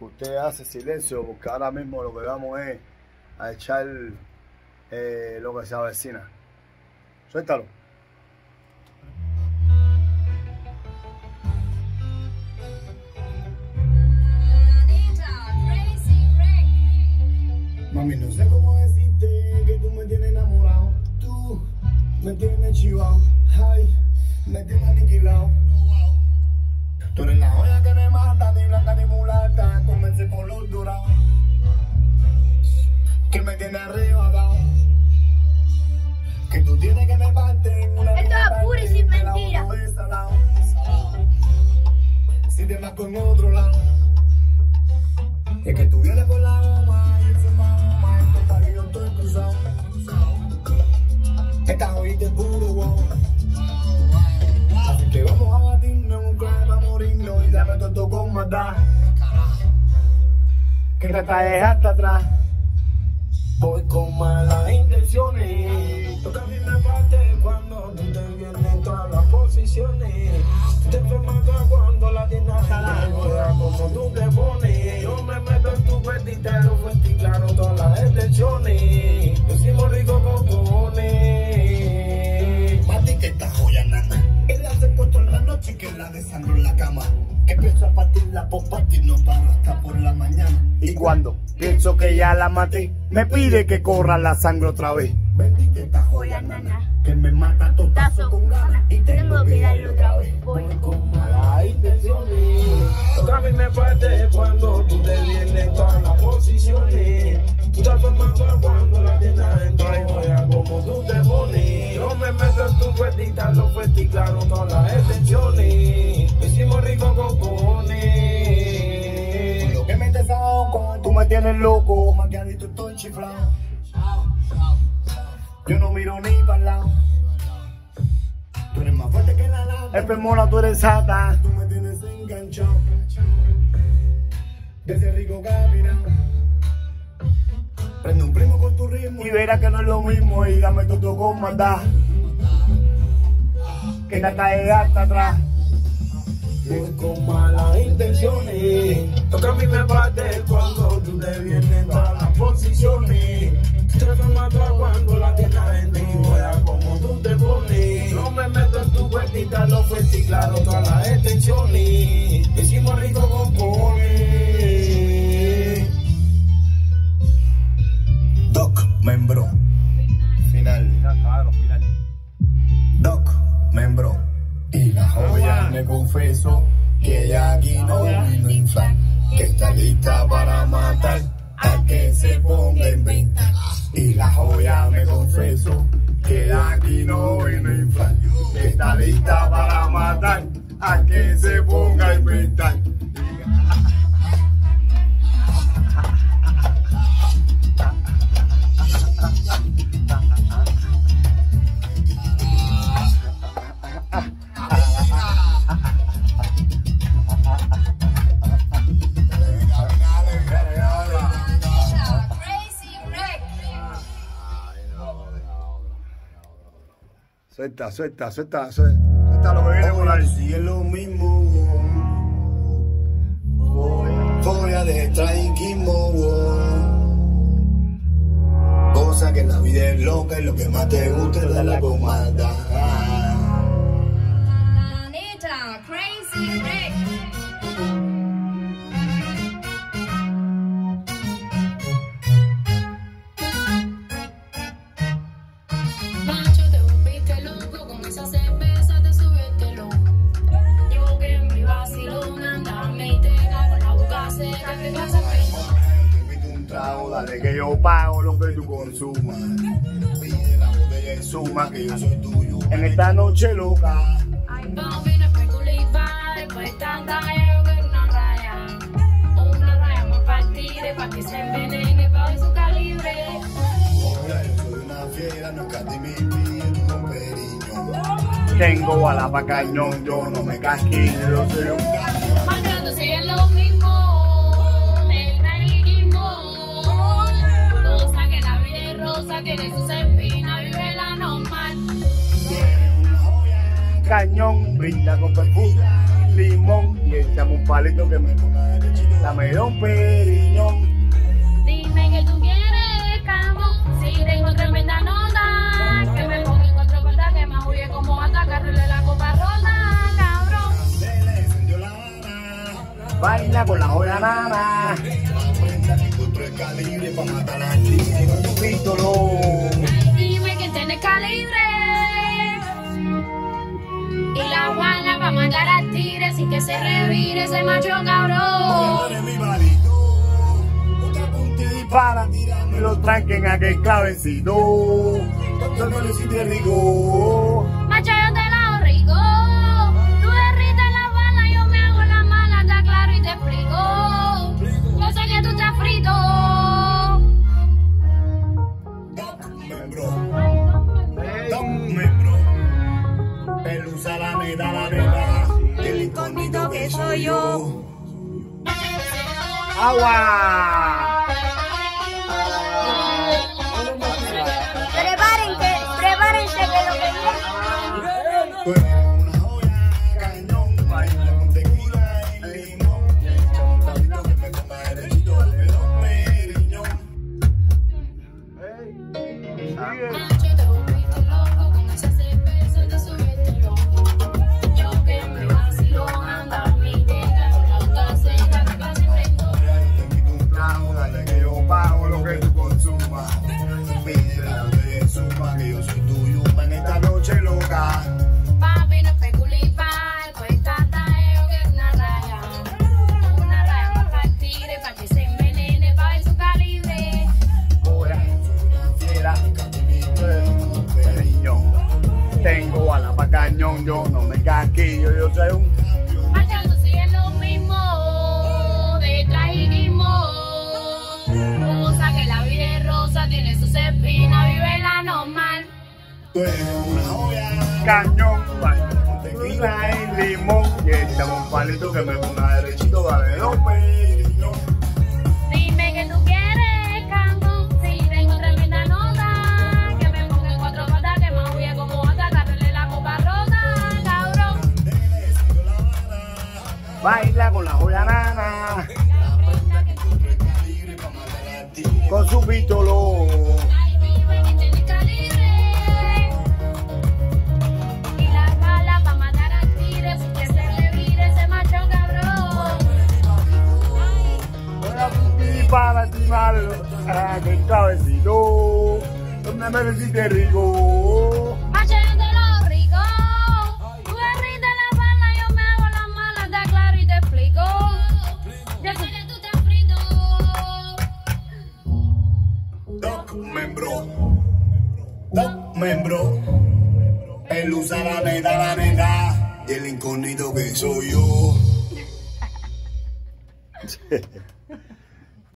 usted hace silencio porque ahora mismo lo que vamos es a echar eh, lo que se avecina. Suéltalo. Mami, no sé cómo decirte que tú me tienes enamorado. Tú me tienes chivado. Ay, me tienes aniquilado. Tú eres la joya que me mata, ni blanca ni mulata. Con ese color dorado. Que me tiene arrebatado. Que tú tienes que me parte en una Esto es pura y sin mentira. Si te vas con otro lado. Es que tú vienes por la goma y encima goma, esto está yo estoy cruzado. Esta jodita y con matar. Que te traes hasta atrás. Voy con malas intenciones. Toca bien la parte cuando tú te vienes en todas las posiciones. Tú te enfermas cuando la tienes a como tú te pones. Yo me meto en tu cuertita, lo fuerte claro todas las extensiones. Empiezo a partirla por partir, no paro hasta por la mañana. Y cuando pienso que ya la maté, me pide que corra la sangre otra vez. Bendita esta joya, nana, que me mata totazo con ganas y tengo que darle otra vez. Voy con malas intenciones. Toca a mí me parte cuando tú te vienes en todas las posiciones. Tú te formando cuando la tienes dentro y joya como tú te pones. Yo me meto en tu cuertita, lo fuerte y claro, todas las extensiones. Me tienes loco. Margarito estoy chiflado. Yo no miro ni para el lado. Tú eres más fuerte que la lata. El mona tú eres sata. Tú me tienes enganchado. De ese rico caminado. Prende un primo con tu ritmo. Y verás que no es lo mismo y dame todo con maldad. Que te traes hasta atrás. Voy con malas intenciones. Toca a mí me parte cuando tú te vienes en todas las posiciones. Te transformas atrás cuando la tienes adentro y juega como tú te pones. No me meto en tu puertita, lo fuerte y claro, todas las extensiones. Hicimos rico con cojones. Doc, membro. Final. Claro, final. Me confesó que aquí no vino inflar, que está lista para matar a que se ponga a inventar. Y la joya me confesó que aquí no vino inflar, que está lista para matar a que se Suelta, suelta, suelta, suelta, suelta lo que viene por ahí. Sigue lo mismo. Fuera de traiquismo. Cosa que la vida es loca y lo que más te gusta es dar la comanda. Lo que tú consumas. Pide la botella en suma que yo soy tuyo. En esta noche loca. Vamos bien a especular, después de tanta yo quiero una raya. Una raya más partida para que se envenene para su calibre. Ahora yo soy una fiera, no mi periño. Tengo bala pa' cañón, yo no me casquillo, yo soy un cañón. Marcando sigue lo mismo, rosa, tiene sus espinas, vive la normal. Cañón, brinda con perfume, limón y echamos un palito que me dame un periñón. Dime que tú quieres, cabrón. Si tengo tremenda nota, que me ponga en cuatro patas, que me huye como atacarle la copa rota, cabrón. Baila con la joya nana. Calibre pa' matar a ti. Con tu pístolo. Dime que tiene calibre. Y la bala pa' mandar al tigre sin que se revire ese macho cabrón. Mi y dispara. Tírame los tranques en aquel clavecito. Tanto no le hiciste rico. Incógnito que Tú eres una joya, cañón, baila con tequila y limón. Y echamos un palito que me ponga derechito, dale dos periñón. Dime que tú quieres, cabrón, si tengo tremenda nota. Que me ponga en cuatro patas, que me huye como otra, agarrarle la copa rota, cabrón. Baila con la joya nana, con su pístolo. Explico. Yo sé que tú estás frito. Doc membro, Doc membro, él usa la neta, la neta, y el incógnito que soy yo.